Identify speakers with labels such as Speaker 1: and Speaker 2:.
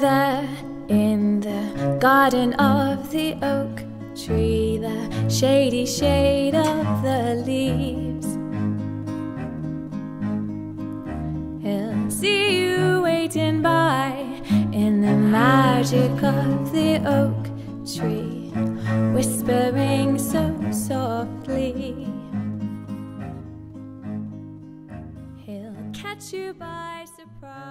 Speaker 1: There in the garden of the oak tree, the shady shade of the leaves. He'll see you waiting by in the magic of the oak tree, whispering so softly. He'll catch you by surprise.